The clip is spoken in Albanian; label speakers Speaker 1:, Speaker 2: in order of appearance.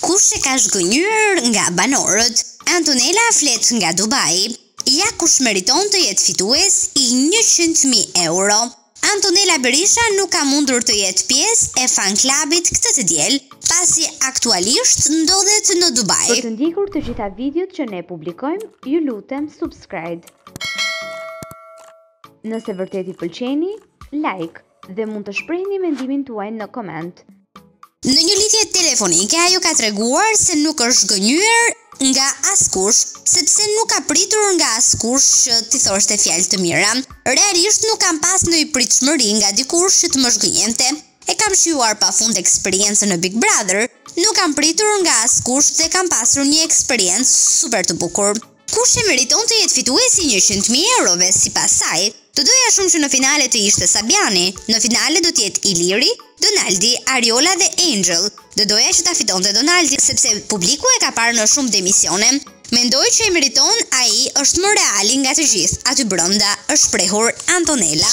Speaker 1: Kush e ka zhgënjyer nga banorët? Antonela flet nga Dubai. Ja kush meriton të jetë fitues i 100.000 euro. Antonela Berisha nuk ka mundur të jetë pjesë e Fan Club-it këtë të diel, pasi aktualisht ndodhet në Dubai.
Speaker 2: Për të ndjekur të gjitha videot që ne publikojmë, ju lutem subscribe. Nëse vërtet i pëlqeni, like dhe mund të shprehni mendimin tuaj në koment.
Speaker 1: Në një lidhje telefonike ajo ka treguar se nuk është zhgënjyer nga askush, sepse nuk ka pritur nga askush që t'i thoshte fjalë të mira. Realisht nuk kam pas nëj pritshmëri nga dikush që të më zhgënjente. E kam shijuar pafund eksperiencën në Big Brother, nuk kam pritur nga askush dhe kam pasur një eksperiencë super të bukur. Kush e meriton të jetë fituesi i njëqind mijë eurove sipas saj? Do doja shumë që në finale të ishte Sabiani. Në finale do të jetë Iliri, Donaldi, Ariola dhe Angel. Do doja që ta fitonte Donaldi sepse publiku e ka parë në shumë demisione. Mendoj që e meriton, ai është më reali nga të gjithë aty brenda, është shprehur Antonela.